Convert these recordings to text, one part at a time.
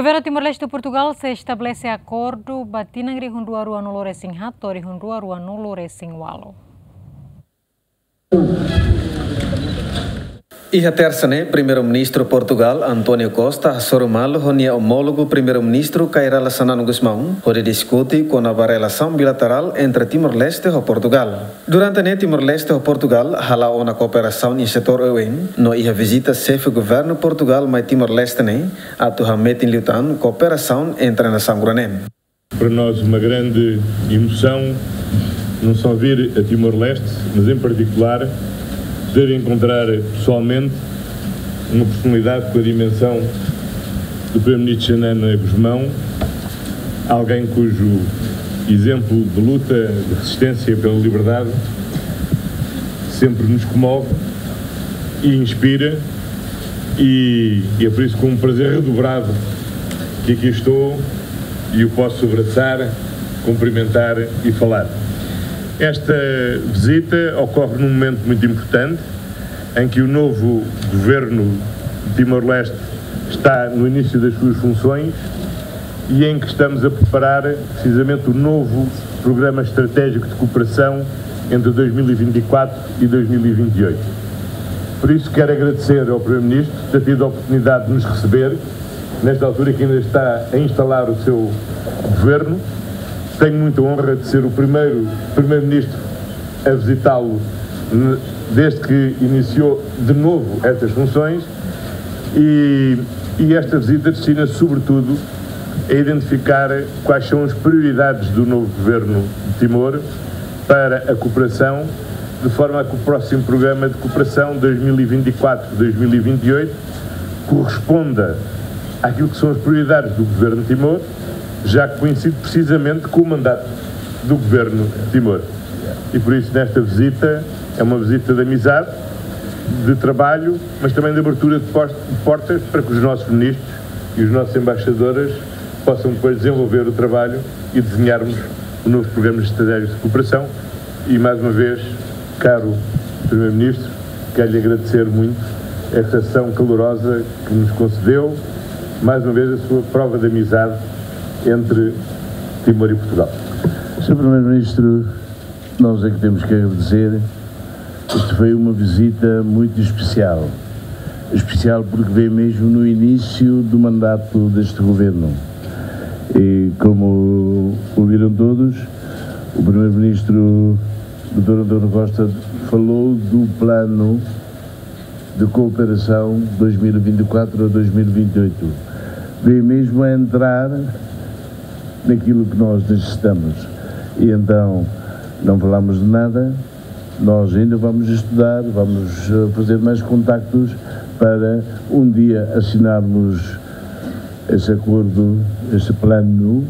Governo Timor-Leste de Portugal se estabelece acordo batinangri hundua rua no Loresing Hatori hundua rua no Loresing Walo. E a terça, né? Primeiro-Ministro Portugal, António Costa, Sorumalo, Ronia homólogo Primeiro-Ministro Cairala Sanano Guzmão, onde discute com a relação bilateral entre Timor-Leste e Portugal. Durante né, Timor-Leste e Portugal, hala uma cooperação no setor EUN, no ia visita chefe governo Portugal, mas Timor-Leste, né? A tu hamet em lutan cooperação entre a nação Granem. Para nós, uma grande emoção, não só vir a Timor-Leste, mas em particular poder encontrar pessoalmente uma personalidade com a dimensão do Primeiro-Ministro Xanana Guzmão, alguém cujo exemplo de luta, de resistência pela liberdade sempre nos comove e inspira e, e é por isso com um prazer redobrado que aqui estou e o posso abraçar, cumprimentar e falar. Esta visita ocorre num momento muito importante em que o novo governo de Timor-Leste está no início das suas funções e em que estamos a preparar precisamente o novo programa estratégico de cooperação entre 2024 e 2028. Por isso quero agradecer ao Primeiro-Ministro ter tido a oportunidade de nos receber, nesta altura que ainda está a instalar o seu governo, tenho muita honra de ser o primeiro Primeiro-Ministro a visitá-lo desde que iniciou de novo estas funções. E, e esta visita destina-se sobretudo a identificar quais são as prioridades do novo governo de Timor para a cooperação, de forma a que o próximo programa de cooperação 2024-2028 corresponda àquilo que são as prioridades do governo de Timor já coincide precisamente com o mandato do governo de Timor. E por isso, nesta visita, é uma visita de amizade, de trabalho, mas também de abertura de portas para que os nossos ministros e os nossos embaixadores possam depois desenvolver o trabalho e desenharmos o novo programa estratégico de cooperação. E mais uma vez, caro Primeiro-Ministro, quero lhe agradecer muito esta ação calorosa que nos concedeu, mais uma vez a sua prova de amizade entre Timor e Portugal. Sr. Primeiro-Ministro, nós é que temos que agradecer. Isto foi uma visita muito especial. Especial porque veio mesmo no início do mandato deste governo. E como ouviram todos, o Primeiro-Ministro, Dr. António Costa, falou do plano de cooperação 2024 a 2028. Veio mesmo a entrar naquilo que nós necessitamos. E então não falamos de nada, nós ainda vamos estudar, vamos eh, fazer mais contactos para um dia assinarmos esse acordo, esse plano.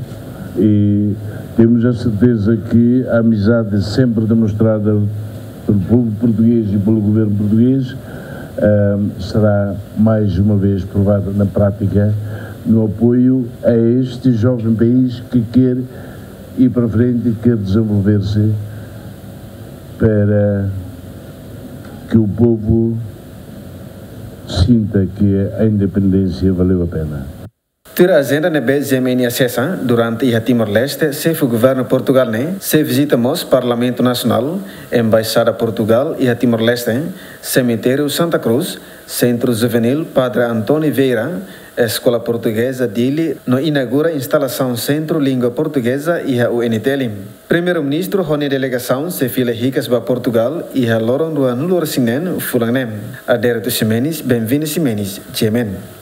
E temos a certeza que a amizade sempre demonstrada pelo povo português e pelo governo português. Será mais uma vez provada na prática no apoio a este jovem país que quer ir para frente e quer desenvolver-se para que o povo sinta que a independência valeu a pena. Ter a agenda na BGMN acessa durante a Timor-Leste, se o governo Portugal né, se visitamos Parlamento Nacional, Embaixada Portugal e a Timor-Leste, Cemitério Santa Cruz, Centro Juvenil Padre Antônio Vieira, Escola Portuguesa Dili, no inaugura instalação Centro Língua Portuguesa e a UNTLM. Primeiro-Ministro Rony Delegação se fila ricas para Portugal e a Loron do Anulor Sinen Fulangnem. Adérito Ximenes, bem-vindo Ximenes, Jemen.